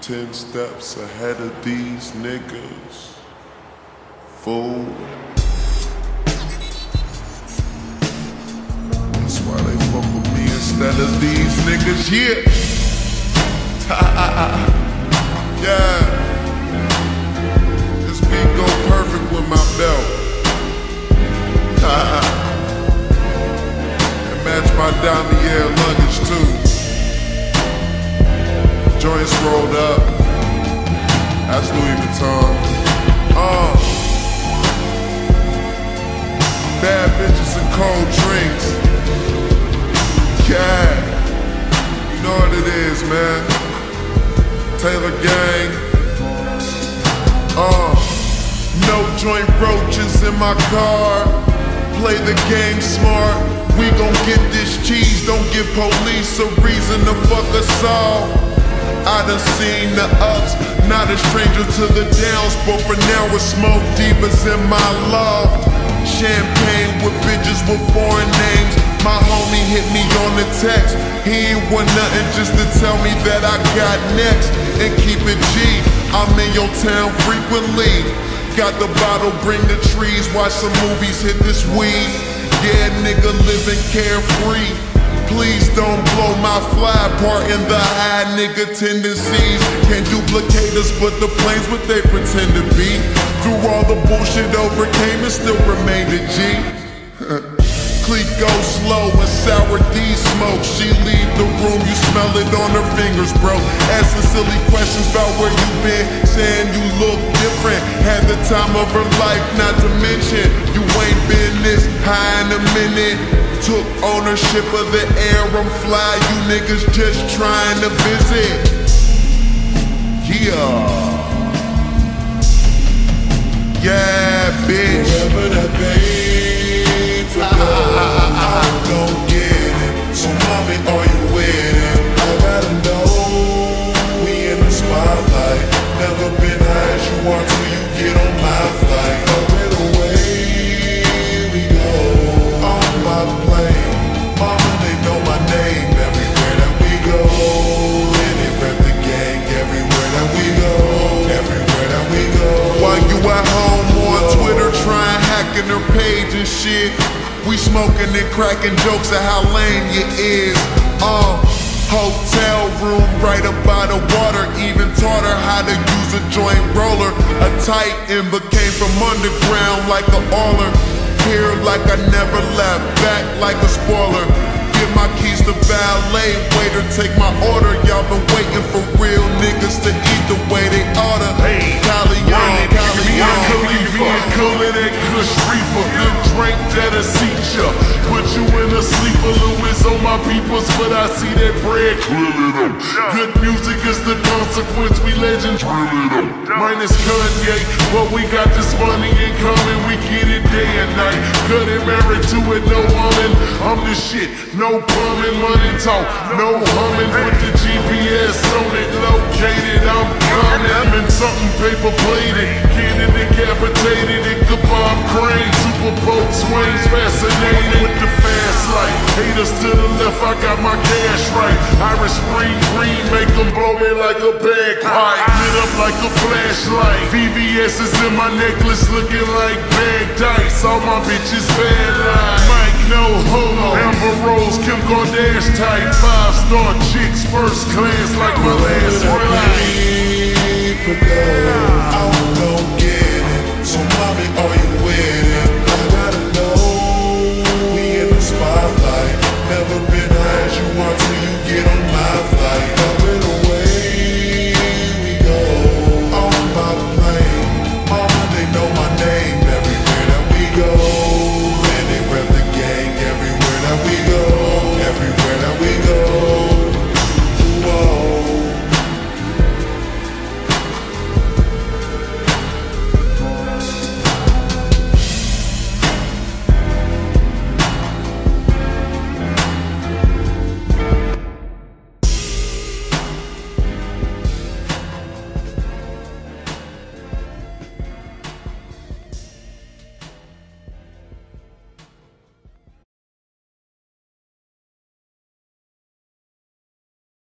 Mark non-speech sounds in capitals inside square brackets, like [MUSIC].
Ten steps ahead of these niggas. Fool. That's why they fuck with me instead of these niggas. Yeah. [LAUGHS] my Damier luggage too joints rolled up. That's Louis Vuitton. Uh, bad bitches and cold drinks. Yeah, you know what it is, man. Taylor Gang. Uh, no joint roaches in my car. Play the game smart. We gon' get this cheese. Don't give police a reason to fuck us all. I done seen the ups, not a stranger to the downs, but for now it's smoke divas in my loft. Champagne with bitches with foreign names. My homie hit me on the text. He ain't want nothing just to tell me that I got next. And keep it G, I'm in your town frequently. Got the bottle, bring the trees, watch some movies, hit this weed. Yeah, nigga living carefree. Please don't blow my fly part in the high nigga tendencies. Can't duplicate us, but the planes what they pretend to be. Through all the bullshit overcame and still remained a G. [LAUGHS] Cleek go slow sour D smoke. She leave the room, you smell it on her fingers, bro. Asking silly questions about where you been, saying you look different. Had the time of her life, not to mention you ain't been this high in a minute. Took ownership of the air, I'm fly. You niggas just trying to visit. Yeah. Yeah, bitch. High you till you get on my flight. Up and away we go on my plane. Mama, they know my name everywhere that we go. And the gang everywhere that we go. Everywhere that we go. While you at home on Twitter trying hacking her page and shit, we smoking and cracking jokes of how lame you is. Uh, hotel room right up by the water, even taught A titan became from underground like a oiler. Here like I never left, back like a spoiler. Give my keys to valet, waiter take my order. Y'all been waiting for real niggas to eat the way they oughta. Hey, Cali run cooler that Kush reefer, good drink that'll seat ya. Put you in a sleeper, Louis on my peoples, but I see that bread clearly though. Good music is the consequence, we legends really though. Minus Kanye, but we got this money in common, we get it day and night. It, married to it, no woman. I'm the shit, no plumbing, money talk, no humming. Put the GPS on it, located, I'm coming. I'm in something paper plated, getting decapitated, it could Bob Crane, Super Bowl swings, fascinated with the fast light. Haters to the left, I got my cash right. Irish spring green, make them blow me like a bagpipe. Lit up like a flashlight. VVS is in my necklace, looking like bag dice. All my bitches bad line. Mike, no homo. Amber Rose, Kim Kardashian type. Five star chicks, first class like my last flight. you want till you get on my phone.